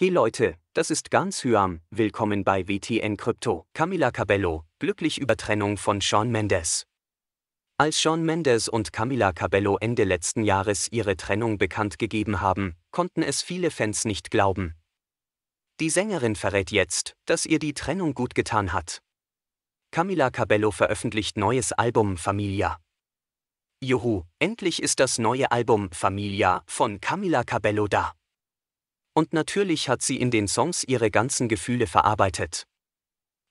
Hey Leute, das ist ganz Hyam, willkommen bei WTN Crypto. Camila Cabello, glücklich über Trennung von Shawn Mendes. Als Shawn Mendes und Camila Cabello Ende letzten Jahres ihre Trennung bekannt gegeben haben, konnten es viele Fans nicht glauben. Die Sängerin verrät jetzt, dass ihr die Trennung gut getan hat. Camila Cabello veröffentlicht neues Album Familia. Juhu, endlich ist das neue Album Familia von Camila Cabello da. Und natürlich hat sie in den Songs ihre ganzen Gefühle verarbeitet.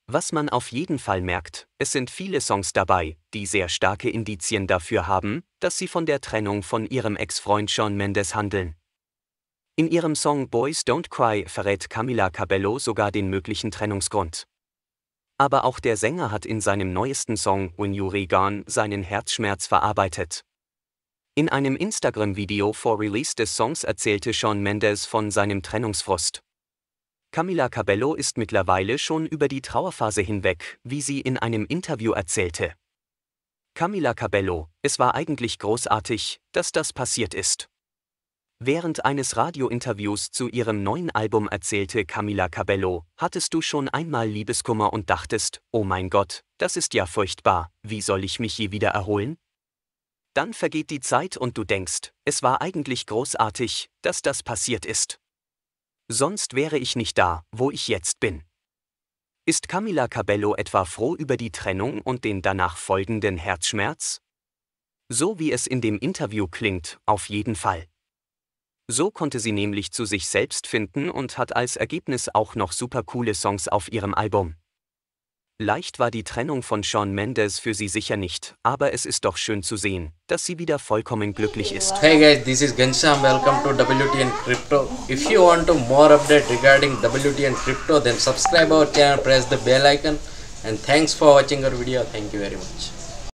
Was man auf jeden Fall merkt, es sind viele Songs dabei, die sehr starke Indizien dafür haben, dass sie von der Trennung von ihrem Ex-Freund Shawn Mendes handeln. In ihrem Song Boys Don't Cry verrät Camila Cabello sogar den möglichen Trennungsgrund. Aber auch der Sänger hat in seinem neuesten Song When You're Gone seinen Herzschmerz verarbeitet. In einem Instagram-Video vor Release des Songs erzählte Shawn Mendes von seinem Trennungsfrust. Camila Cabello ist mittlerweile schon über die Trauerphase hinweg, wie sie in einem Interview erzählte. Camila Cabello, es war eigentlich großartig, dass das passiert ist. Während eines Radiointerviews zu ihrem neuen Album erzählte Camila Cabello, hattest du schon einmal Liebeskummer und dachtest, oh mein Gott, das ist ja furchtbar, wie soll ich mich je wieder erholen? Dann vergeht die Zeit und du denkst, es war eigentlich großartig, dass das passiert ist. Sonst wäre ich nicht da, wo ich jetzt bin. Ist Camila Cabello etwa froh über die Trennung und den danach folgenden Herzschmerz? So wie es in dem Interview klingt, auf jeden Fall. So konnte sie nämlich zu sich selbst finden und hat als Ergebnis auch noch super coole Songs auf ihrem Album. Leicht war die Trennung von Shawn Mendes für sie sicher nicht, aber es ist doch schön zu sehen, dass sie wieder vollkommen glücklich ist. Hey guys, this is Gansham. Welcome to WTN Crypto. If you want to more update regarding WTN Crypto, then subscribe our channel, press the bell icon, and thanks for watching our video. Thank you very much.